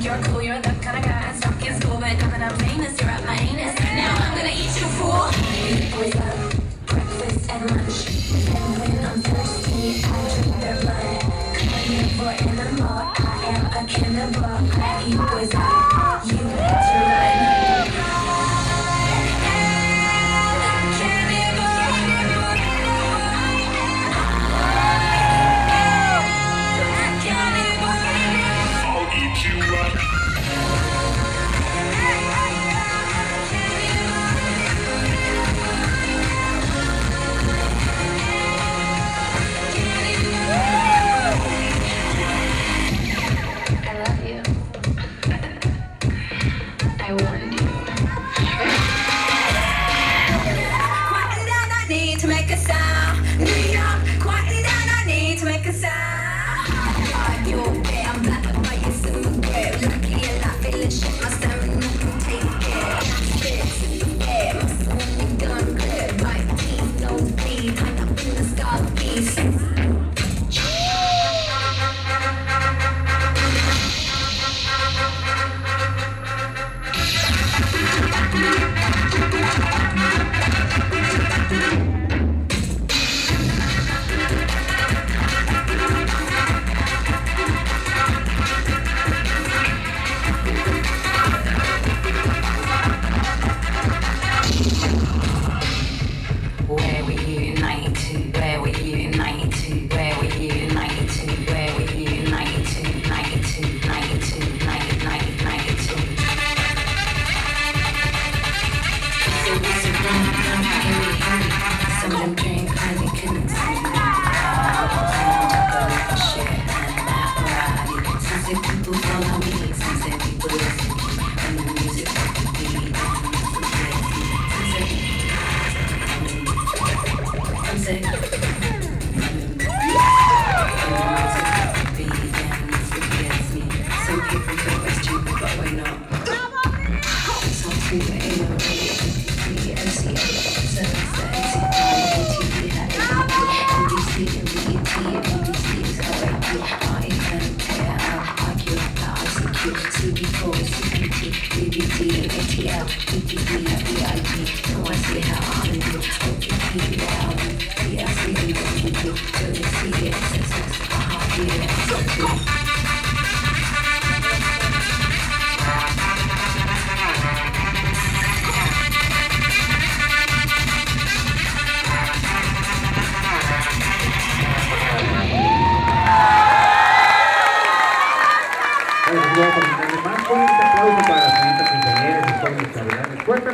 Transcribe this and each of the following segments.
You're cool, you're the kind of guy I stuck in school But now that I'm famous, you're at my anus. Now I'm gonna eat you, fool breakfast and lunch. And when I'm thirsty, I drink their blood. Come here for animal, I am a cannibal. I eat boys Iowa. you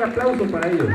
aplauso para ellos.